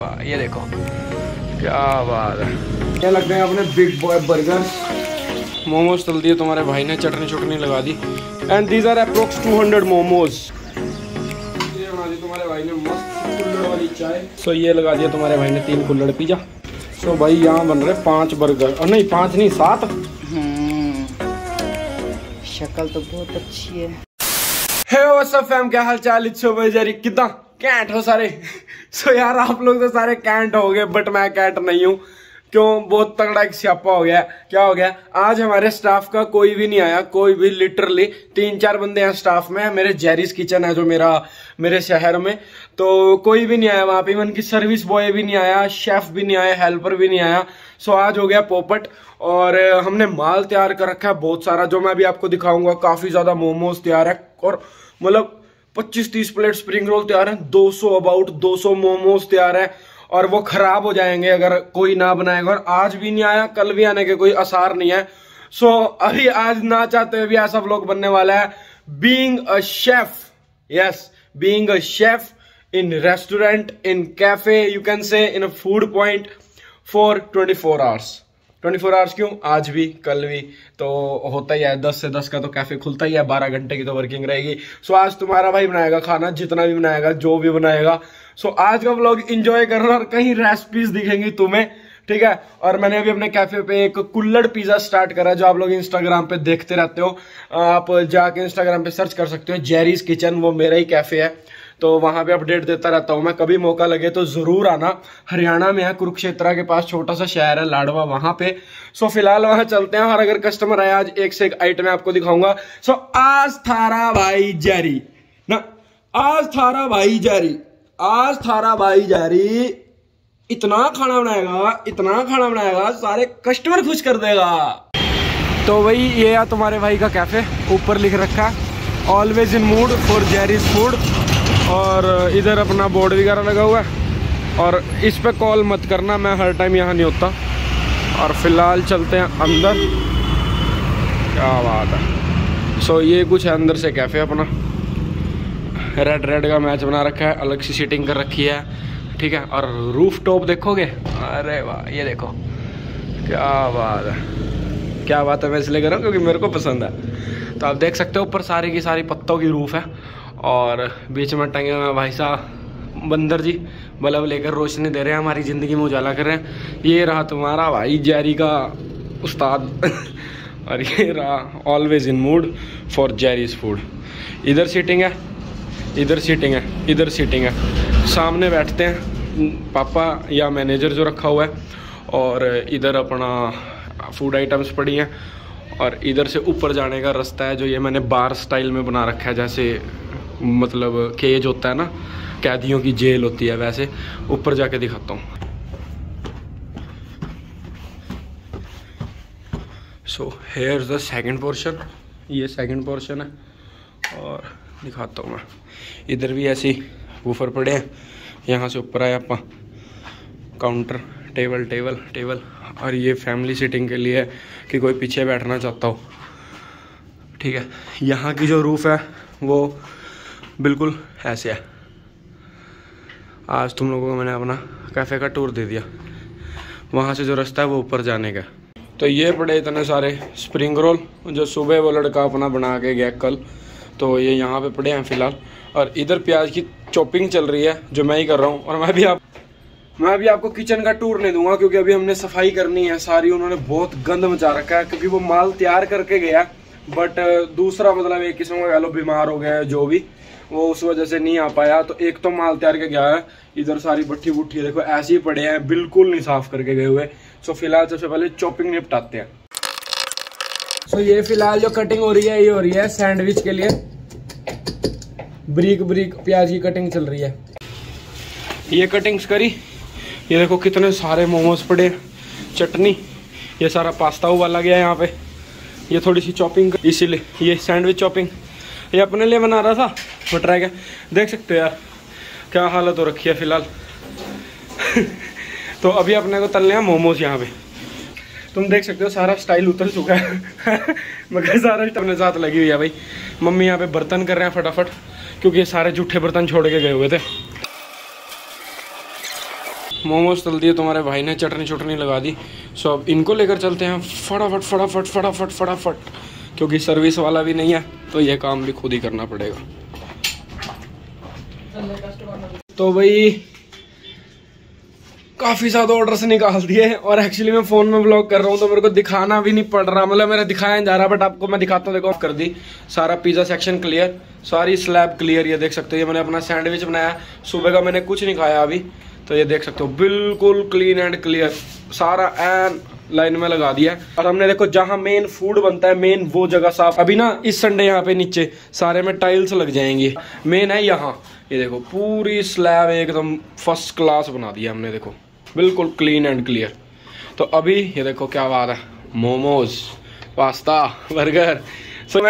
ये देखो। क्या बात है। क्या लगते हैं अपने बिग बॉय बर्गर मोमोज तल दिए तुम्हारे भाई ने चटनी चटनी लगा दी। And these are approx 200 momos. ये बना दी तुम्हारे भाई ने मस्त कुल्हड़ वाली चाय। सो ये लगा दिया तुम्हारे भाई ने तीन कुल्हड़ पिज्जा। सो so, भाई यहाँ बन रहे पाँच बर्गर और नहीं पाँच नहीं सात। हम्म, शक्ल तो बहुत अच्छी है। हे व्हाट्स अप फैम क्या हाल चाल? इच्छो भाई जारी किदा कैंट हो सारे। सो यार, आप लोग तो सारे कैंट हो गए बट मैं कैंट नहीं हूँ। क्यों? बहुत तगड़ा एक स्यापा हो गया। क्या हो गया? आज हमारे स्टाफ का कोई भी नहीं आया, कोई भी लिटरली तीन चार बंदे हैं स्टाफ में, मेरे जेरिस किचन है जो मेरा, मेरे शहर में। तो कोई भी नहीं आया वहाँ पे। इवन की सर्विस बॉय भी नहीं आया शेफ भी नहीं आया हेल्पर भी नहीं आया। सो आज हो गया पोपट। और हमने माल तैयार कर रखा है बहुत सारा, जो मैं अभी आपको दिखाऊँगा। काफ़ी ज़्यादा मोमोज तैयार है। और मतलब 25-30 प्लेट स्प्रिंग रोल तैयार है 200 अबाउट 200 मोमोज तैयार है और वो खराब हो जाएँगे अगर कोई ना बनाएगा और आज भी नहीं आया कल भी आने के कोई आसार नहीं है। सो so, अभी आज ना चाहते हुए भी ऐसा व्लॉग बनने वाला है being a chef yes being a chef in restaurant in cafe you can say in a food point for 24 four hours 24 four hours क्यों? आज भी, कल भी। तो होता ही है 10 से 10 का तो कैफ़े खुलता ही है 12 घंटे की तो वर्किंग रहेगी। सो आज तुम्हारा भाई बनाएगा खाना, जितना भी बनाएगा, जो भी बनाएगा। सो आज का व्लॉग इंजॉय कर करना और कहीं रेसिपीज़ दिखेंगी तुम्हें, ठीक है? और मैंने अभी अपने कैफ़े पे एक कुल्लड़ पिज्जा स्टार्ट करा जो आप लोग इंस्टाग्राम पे देखते रहते हो। आप जाके इंस्टाग्राम पे सर्च कर सकते हो जेरीज किचन वो मेरा ही कैफ़े है। तो वहाँ पे अपडेट देता रहता हूँ मैं। कभी मौका लगे तो ज़रूर आना। हरियाणा में है, कुरुक्षेत्रा के पास छोटा सा शहर है, लाडवा वहाँ पे। सो फ़िलहाल वहाँ चलते हैं और अगर कस्टमर आए, आज एक से एक आइटम आपको दिखाऊँगा। सो आज थारा भाई जारी। ना, आज थारा भाई जारी। आज थारा भाई जारी इतना खाना बनाएगा, इतना खाना बनाएगा, सारे कस्टमर खुश कर देगा। तो वही ये है तुम्हारे भाई का कैफ़े ऊपर लिख रखा है always in mood for Jerry's food और इधर अपना बोर्ड वगैरह लगा हुआ है। और इस पे कॉल मत करना, मैं हर टाइम यहाँ नहीं होता। और फ़िलहाल चलते हैं अंदर। क्या बात है। सो ये कुछ है अंदर से कैफ़े अपना। रेड रेड का मैच बना रखा है, अलग सी सीटिंग कर रखी है। ठीक है, और रूफ टॉप देखोगे? अरे वाह, ये देखो। क्या बात है। क्या बात है, मैं इसलिए कर रहा हूँ क्योंकि मेरे को पसंद है। तो आप देख सकते हो, ऊपर सारी की सारी पत्तों की रूफ है। और बीच में टंगे हुए भाई साहब, बंदर जी, बल्ब लेकर रोशनी दे रहे हैं, हमारी ज़िंदगी में उजाला कर रहे हैं। ये रहा तुम्हारा भाई जैरी का उस्ताद। और ये रहा always in mood for Jerry's food इधर सीटिंग है, इधर सीटिंग है, इधर सीटिंग है। सामने बैठते हैं, पापा या मैनेजर जो रखा हुआ है, और इधर अपना फ़ूड आइटम्स पड़ी हैं, और इधर से ऊपर जाने का रास्ता है, जो ये मैंने बार स्टाइल में बना रखा है, जैसे मतलब केज होता है ना, कैदियों की जेल होती है वैसे, ऊपर जाके दिखाता हूँ। So here is the second portion ये सेकेंड पोर्शन है, और दिखाता हूँ मैं। इधर भी ऐसी वूफर पड़े हैं, यहाँ से ऊपर आया अपा काउंटर टेबल टेबल टेबल और ये फैमिली सीटिंग के लिए कि कोई पीछे बैठना चाहता हो। ठीक है, यहाँ की जो रूफ़ है, वो बिल्कुल, ऐसे है। आज तुम लोगों को मैंने अपना कैफ़े का टूर दे दिया। वहाँ से जो रास्ता है वो ऊपर जाने का। तो ये पड़े इतने सारे स्प्रिंग रोल जो सुबह वो लड़का अपना बना के गया कल। तो ये यहाँ पे पड़े हैं फ़िलहाल। और इधर प्याज की चॉपिंग चल रही है, जो मैं ही कर रहा हूँ। और मैं भी आप, मैं अभी आपको किचन का टूर नहीं दूँगा, क्योंकि अभी हमने सफ़ाई करनी है सारी। उन्होंने बहुत गंद मचा रखा है, क्योंकि वो माल तैयार करके गया बट दूसरा मतलब एक किस्म का कह लो, बीमार हो गया जो भी। वो उस वजह से नहीं आ पाया। तो एक तो माल तैयार के गया है। इधर सारी बट्टी बुट्टी देखो, ऐसे ही पड़े हैं, बिल्कुल नहीं साफ़ करके गए हुए। सो फ़िलहाल सबसे पहले चॉपिंग निपटाते हैं। सो ये फ़िलहाल जो कटिंग हो रही है, ये हो रही है सैंडविच के लिए। ब्रीक ब्रीक प्याज की कटिंग चल रही है। ये कटिंग्स करी। ये देखो कितने सारे मोमोज पड़े। चटनी, ये सारा पास्ता उबाला गया यहाँ पे। ये थोड़ी सी चॉपिंग इसीलिए ये सैंडविच चॉपिंग ये अपने लिए बना रहा था। वो ट्राई का देख सकते हो यार, क्या हालत हो रखी है फ़िलहाल। तो अभी अपने को तलने हैं मोमोज यहाँ पे। तुम देख सकते हो सारा स्टाइल उतर चुका है। मगर सारा अपने साथ लगी हुई है भाई। मम्मी यहाँ पे बर्तन कर रहे हैं फटाफट, क्योंकि ये सारे जूठे बर्तन छोड़ के गए हुए थे। मोमोज तल दिए, तुम्हारे भाई ने चटनी चटनी लगा दी। सो अब इनको लेकर चलते हैं। फटाफट फटाफट फटाफट फटाफट। क्योंकि सर्विस वाला भी नहीं है तो ये काम भी खुद ही करना पड़ेगा। तो भाई, काफ़ी ज़्यादा ऑर्डर्स निकाल दिए और एक्चुअली मैं फ़ोन में ब्लॉग कर रहा हूँ तो मेरे को दिखाना भी नहीं पड़ रहा। मतलब मेरा दिखाया जा रहा बट आपको मैं दिखाता हूँ। देखो कर दी। सारा पिज्जा सेक्शन क्लियर सारी स्लैब क्लियर ये देख सकते हो। ये मैंने अपना सैंडविच बनाया। सुबह का मैंने कुछ नहीं खाया अभी। तो ये देख सकते हो, बिल्कुल क्लीन एंड क्लियर सारा एन लाइन में लगा दिया और हमने देखो जहाँ मेन फ़ूड बनता है मेन वो जगह साफ़ अभी ना इस संडे यहाँ पे नीचे सारे में टाइल्स लग जाएँगे। मेन है यहाँ। ये देखो पूरी स्लैब एकदम फ़र्स्ट क्लास बना दिया हमने देखो। बिल्कुल क्लीन एंड क्लियर तो अभी ये देखो क्या बात है। मोमोज पास्ता बर्गर so,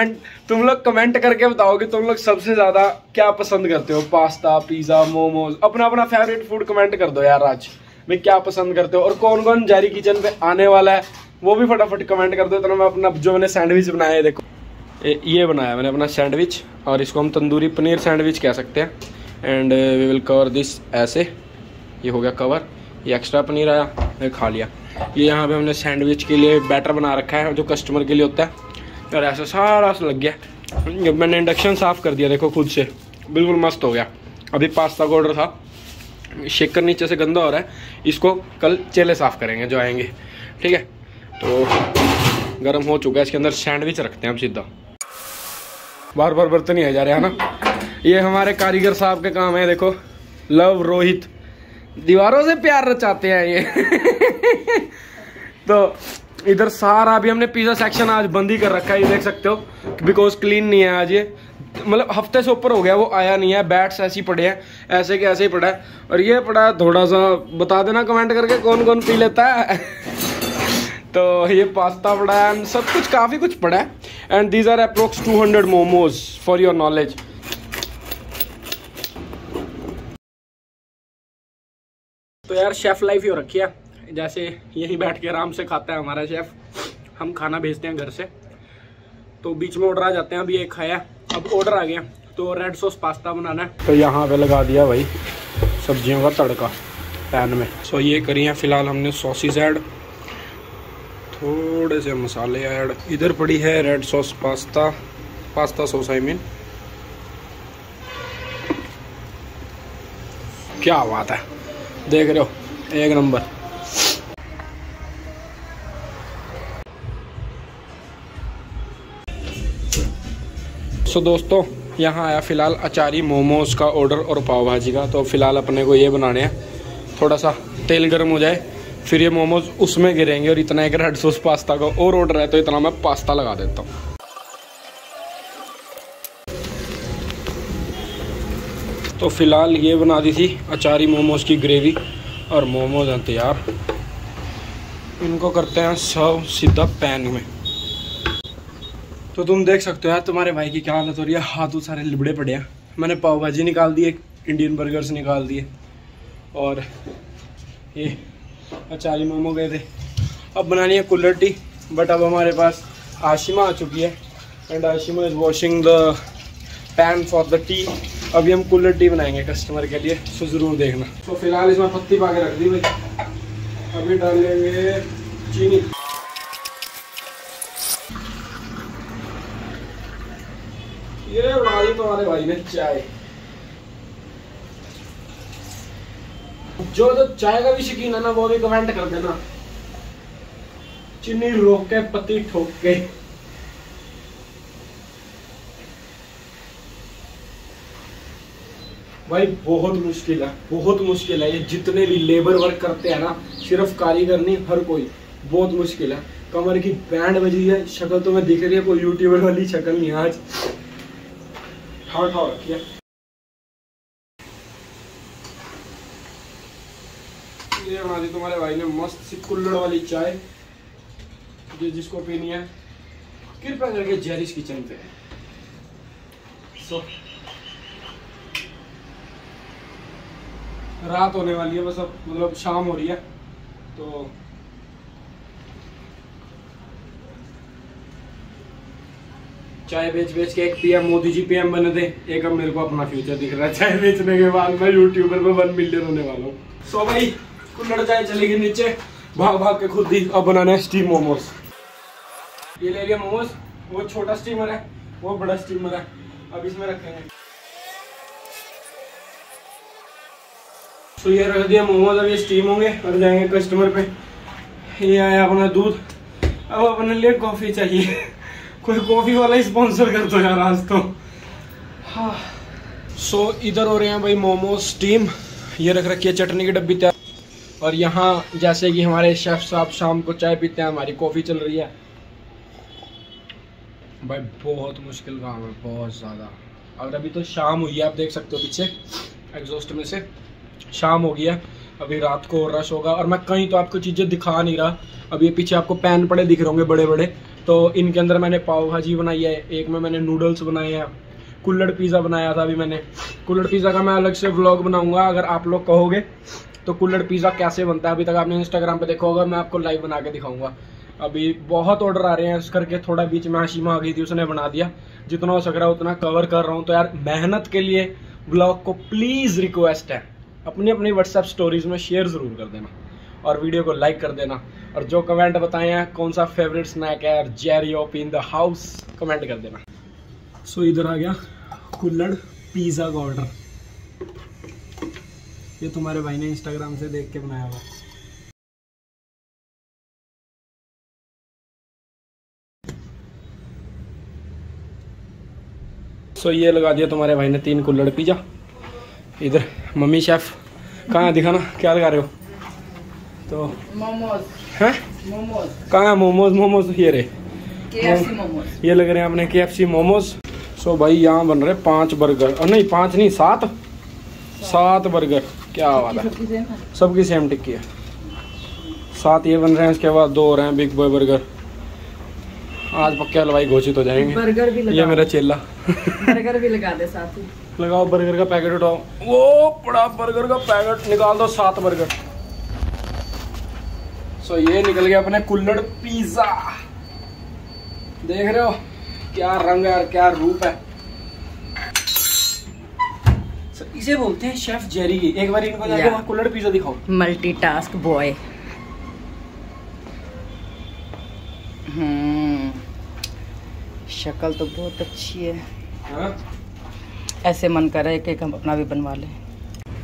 तुम लोग कमेंट करके बताओ कि तुम लोग सबसे ज़्यादा क्या पसंद करते हो? Pasta pizza momos. अपना अपना फेवरेट फ़ूड कमेंट कर दो यार आज। भाई क्या पसंद करते हो? और कौन कौन जारी किचन पे आने वाला है? वो भी फटाफट कमेंट कर दो, इतना मैं अपना जो मैंने सैंडविच बनाया है, देखो। ये बनाया मैंने अपना सैंडविच और इसको हम तंदूरी पनीर सैंडविच कह सकते हैं। And we will cover this ऐसे ये हो गया कवर ये एक्स्ट्रा पनीर आया मैं खा लिया। ये यहाँ पे हमने सैंडविच के लिए बैटर बना रखा है, जो कस्टमर के लिए होता है। और ऐसा सारा सा लग गया। मैंने इंडक्शन साफ़ कर दिया, देखो, खुद से। बिल्कुल मस्त हो गया। अभी पास्ता का ऑर्डर था। शेकर नीचे से गंदा हो रहा है, इसको कल चेले साफ़ करेंगे, जो आएँगे। ठीक है? तो गर्म हो चुका है, इसके अंदर सैंडविच रखते हैं हम सीधा। बार बार बर्तन ही आ जा रहे हैं ना? ये हमारे कारीगर साहब के काम है, देखो। लव रोहित। दीवारों से प्यार रचाते हैं ये। तो इधर सारा, अभी हमने पिज्जा सेक्शन आज बंद ही कर रखा है, ये देख सकते हो बिकॉज़ क्लीन नहीं है आज ये। मतलब हफ़्ते से ऊपर हो गया, वो आया नहीं है बैट्स ऐसे ही पड़े हैं, ऐसे के ऐसे ही पड़ा है। और ये पड़ा है थोड़ा सा, बता देना कमेंट करके कौन कौन पी लेता है। तो ये पास्ता पड़ा है एंड सब कुछ, काफ़ी कुछ पड़ा है। And these are approx two hundred momos for your knowledge तो यार शेफ लाइफ ही हो रखी है। जैसे यहीं बैठ के आराम से खाता है हमारा शेफ हम खाना भेजते हैं घर से। तो बीच में ऑर्डर आ जाते हैं, अभी एक खाया अब ऑर्डर आ गया। तो रेड सॉस पास्ता बनाना है। तो यहाँ पे लगा दिया भाई सब्जियों का तड़का पैन में। सो ये करिए फ़िलहाल हमने सॉसेज ऐड थोड़े से मसाले ऐड इधर पड़ी है red sauce pasta pasta sauce I mean क्या बात है। देख रहे हो एक नंबर। सो दोस्तों, यहाँ आया फ़िलहाल अचारी मोमोज का ऑर्डर और पाव भाजी का। तो फ़िलहाल अपने को ये बनाने हैं। थोड़ा सा तेल गर्म हो जाए, फिर ये मोमोज उसमें गिरेंगे और इतना एक रेड सॉस पास्ता का और ऑर्डर है तो इतना मैं पास्ता लगा देता हूँ। तो फ़िलहाल ये बना दी थी अचारी मोमोज की ग्रेवी और मोमोज हैं तैयार। इनको करते हैं सर्व सीधा पैन में। तो तुम देख सकते हो यार, तुम्हारे भाई की क्या हालत हो रही है। हाथों सारे लिबड़े पड़े हैं। मैंने पाव भाजी निकाल दी, एक इंडियन बर्गर्स निकाल दिए। और ये अचारी मोमो गए थे। अब बनानी है कुल्लर टी बट अब हमारे पास आशिमा आ चुकी है। And Ashima is washing the pan for the tea अभी हम कुल्लर टी बनाएँगे कस्टमर के लिए सो ज़रूर देखना। तो फ़िलहाल इसमें पत्ती पा के रख दी भाई। अभी डालेंगे चीनी। ये बना दी तुम्हारे भाई ने चाय। जो जो चाय का भी शकीन है ना, वो भी कमेंट कर देना। चीनी रोक के पत्ती ठोक। के भाई, बहुत मुश्किल है, बहुत मुश्किल है। ये जितने भी लेबर वर्क करते हैं ना, सिर्फ़ कारीगर नहीं, हर कोई। बहुत मुश्किल है। कमर की बैंड बजी है, शक्ल तो मैं दिख रही है, कोई यूट्यूबर वाली शक्ल नहीं आज। ठाव रखी है ये बना दी तुम्हारे भाई ने मस्त सी कुल्लड़ वाली चाय जो जिसको पीनी है। कृपया करके जेरिस किचन पे। सो रात होने वाली है बस अब मतलब शाम हो रही है तो चाय बेच बेच के एक पीएम मोदी जी पीएम बने थे। एक अब मेरे को अपना फ्यूचर दिख रहा है। चाय बेचने के बाद मैं यूट्यूबर में वन मिलियन होने वाला हूँ। सो भाई कुल्लड़ चाय चली गई नीचे। भाग भाग के खुद ही अब बनाने स्टीम मोमोज ये ले लिया मोमोज वो छोटा स्टीमर है। वो बड़ा स्टीमर है। अब इसमें रखेंगे। तो ये रख दिया मोमोज ये स्टीम होंगे। और जाएँगे कस्टमर पे। ये आया अपना दूध। अब अपने लिए कॉफ़ी चाहिए। कोई कॉफ़ी वाला ही स्पॉन्सर कर दो यार आज तो। हाँ। सो इधर हो रहे हैं भाई मोमोज स्टीम ये रख रखी है, चटनी की डब्बी तैयार। और यहाँ, जैसे कि हमारे शेफ साहब शाम को चाय पीते हैं, हमारी कॉफ़ी चल रही है। भाई, बहुत मुश्किल काम है, बहुत ज़्यादा। और अभी तो शाम हुई है, आप देख सकते हो पीछे एग्जॉस्ट में से। शाम हो गया अभी रात को रश होगा। और मैं कहीं तो आपको चीज़ें दिखा नहीं रहा। अभी पीछे आपको पैन पड़े दिख रहे होंगे बड़े बड़े तो इनके अंदर मैंने पाव भाजी बनाई है, एक में मैंने नूडल्स बनाए हैं, कुल्लड़ पिज़्ज़ा बनाया था अभी मैंने। कुल्लड़ पिज़्ज़ा का मैं अलग से व्लॉग बनाऊँगा, अगर आप लोग कहोगे तो कुल्लड़ पिज़्ज़ा कैसे बनता है अभी तक आपने इंस्टाग्राम पे देखा होगा, मैं आपको लाइव बना के दिखाऊँगा। अभी बहुत ऑर्डर आ रहे हैं, इस करके थोड़ा बीच में हाशिमा आ गई थी, उसने बना दिया। जितना हो सक रहा है उतना कवर कर रहा हूँ तो यार मेहनत के लिए ब्लॉग को प्लीज़ रिक्वेस्ट है। अपनी अपनी व्हाट्सएप स्टोरीज में शेयर ज़रूर कर देना। और वीडियो को लाइक कर देना। और जो कमेंट बताए हैं कौन सा फेवरेट स्नैक है और जेरी ओप इन द हाउस कमेंट कर देना। सो so, इधर आ गया कुल्लड़ पिज़्ज़ा का ऑर्डर ये तुम्हारे भाई ने इंस्टाग्राम से देख के बनाया हुआ। सो ये लगा दिया तुम्हारे भाई ने तीन कुल्लड़ पिज़्ज़ा इधर मम्मी शेफ कहाँ दिखाना क्या लगा रहे हो? तो मोमोज? हैं मोमोज कहाँ है। मोमोज मोमोज ये रे ये लग रहे हैं अपने के मोमोज। सो भाई यहाँ बन रहे पाँच बर्गर और नहीं पाँच नहीं सात? सात बर्गर क्या बात है। सबकी सेम टिक्की है। सात ये बन रहे हैं इसके बाद दो हो रहे हैं बिग बॉय बर्गर आज पक्के हलवाई घोषित हो जाएँगे। बर्गर भी लगा ये मेरा चेला। बर्गर भी लगा दे साथ ही। लगाओ बर्गर का पैकेट उठाओ। वो बड़ा बर्गर का पैकेट निकाल दो सात बर्गर सो ये निकल गया अपने कुल्लड़ पिज्जा देख रहे हो? क्या रंग है और क्या रूप है। सर इसे बोलते हैं शेफ जेरी एक बार इनको जाके. वहाँ कुल्लड़ पिज्जा दिखाओ। मल्टीटास्क बॉय हम्म शक्ल तो बहुत अच्छी है। हाँ? ऐसे मन कर रहा है कि हम अपना भी बनवा लें।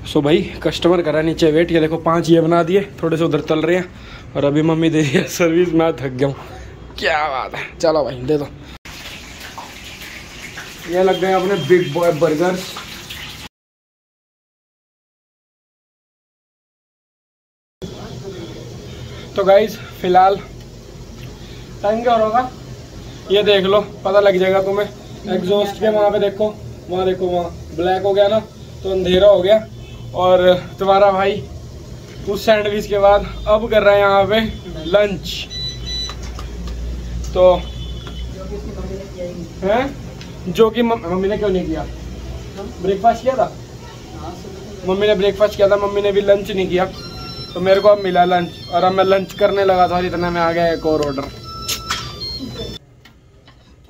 सो so भाई कस्टमर करा नीचे वेट ये देखो पाँच ये बना दिए। थोड़े से उधर चल रहे हैं। और अभी मम्मी दे रही है सर्विस मैं थक गया हूँ। क्या बात है। चलो भाई, दे दो। ये लग गए अपने बिग बॉय बर्गर्स तो गाइज़ फ़िलहाल टाइम क्या होगा? ये देख लो, पता लग जाएगा तुम्हें। एग्जॉस्ट के वहाँ पे देखो, वहाँ देखो, वहाँ ब्लैक हो गया ना तो अंधेरा हो गया। और तुम्हारा भाई उस सैंडविच के बाद अब कर रहे हैं यहाँ पे लंच तो हैं? जो कि मम्मी ने क्यों नहीं किया? ब्रेकफास्ट किया था? मम्मी ने ब्रेकफास्ट किया था, मम्मी ने भी लंच नहीं किया. तो मेरे को अब मिला लंच और अब मैं लंच करने लगा था और इतना में आ गया एक और ऑर्डर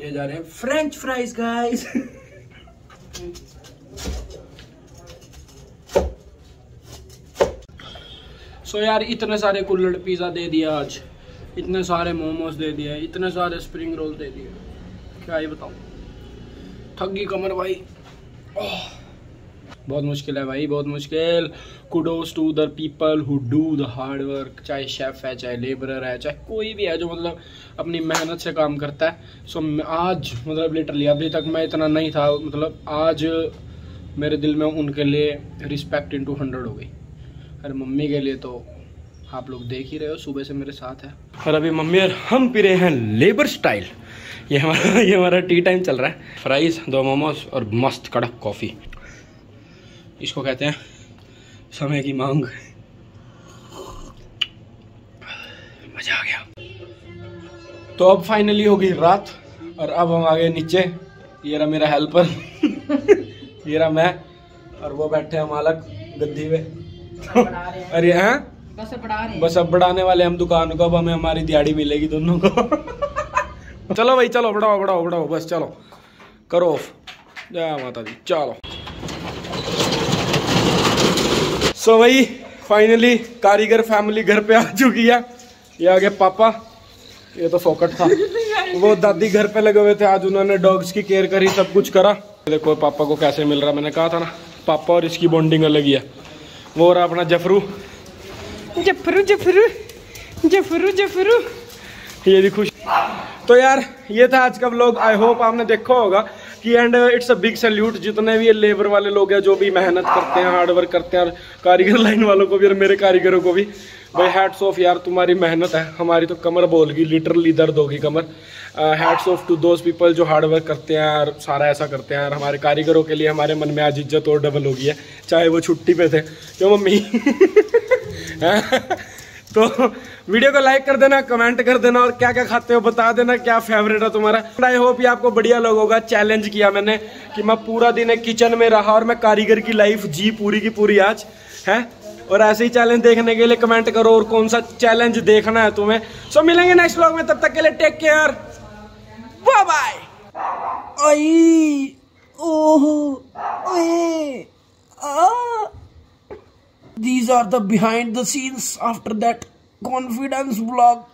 ये जा रहे हैं फ्रेंच फ्राइज गाइस सो यार, इतने सारे कुल्लड़ पिज़्ज़ा दे दिया आज। इतने सारे मोमोज दे दिए, इतने सारे स्प्रिंग रोल दे दिए। क्या ही बताऊँ। थक गई कमर भाई। बहुत मुश्किल है भाई, बहुत मुश्किल। Kudos to the people who do the hard work चाहे शेफ है, चाहे लेबरर है, चाहे कोई भी है जो मतलब अपनी मेहनत से काम करता है। सो आज मतलब लिटरली अभी तक मैं इतना नहीं था मतलब आज मेरे दिल में उनके लिए रिस्पेक्ट इनटू हंड्रेड हो गई। अरे मम्मी के लिए तो आप लोग देख ही रहे हो, सुबह से मेरे साथ है। और अभी मम्मी और हम पी रहे हैं लेबर स्टाइल। ये हमारा ये हमारा टी टाइम चल रहा है। फ्राइज, दो मोमोज और मस्त कड़क कॉफ़ी। इसको कहते हैं, समय की मांग। मज़ा आ गया। तो अब फाइनली हो गई रात, और अब हम आ गए नीचे। ये रहा मेरा हेल्पर ये रहा मैं, और वो बैठे हैं मालक गद्दी अरे हैं? बस बढ़ा रहे बस अब बढ़ाने वाले हम दुकान को अब हमें हमारी दिहाड़ी मिलेगी दोनों को। चलो भाई चलो बढ़ाओ बढ़ाओ बढ़ाओ बस चलो। करो ऑफ़ जय माता दी चलो। सो भाई फाइनली कारीगर फैमिली घर पे आ चुकी है। ये आ गया पापा। ये तो फोकट था। वो दादी घर पे लगे हुए थे। आज उन्होंने डॉग्स की केयर करी सब कुछ करा। देखो पापा को कैसे मिल रहा मैंने कहा था ना पापा और इसकी बॉन्डिंग अलग ही है। वो रहा अपना जफरू। जफरू जफरू जफरू जफरू। ये भी खुश। तो यार ये था आज का व्लॉग आई होप आपने देखा होगा कि and it's a big salute जितने भी ये लेबर वाले लोग हैं जो भी मेहनत करते हैं हार्ड वर्क करते हैं और कारीगर लाइन वालों को भी और मेरे कारीगरों को भी। भाई हैट्स ऑफ़ यार, तुम्हारी मेहनत है। हमारी तो कमर बोलगी लिटरली दर्द होगी कमर। Hats off to those people जो हार्ड वर्क करते हैं और सारा ऐसा करते हैं। और हमारे कारीगरों के लिए हमारे मन में आज इज़्ज़त और डबल हो गई है। चाहे वो छुट्टी पे थे। क्यों मम्मी? तो वीडियो को लाइक कर देना कमेंट कर देना और क्या क्या खाते हो बता देना, क्या फेवरेट है तुम्हारा? आई होप ये आपको बढ़िया लगोगा चैलेंज किया मैंने कि मैं पूरा दिन एक किचन में रहा और मैं कारीगर की लाइफ जी पूरी की पूरी आज। है? और ऐसे ही चैलेंज देखने के लिए कमेंट करो और कौन सा चैलेंज देखना है तुम्हें। सो so, मिलेंगे नेक्स्ट ब्लॉग में तब तक के लिए take care bye bye are the behind the scenes after that confidence vlog.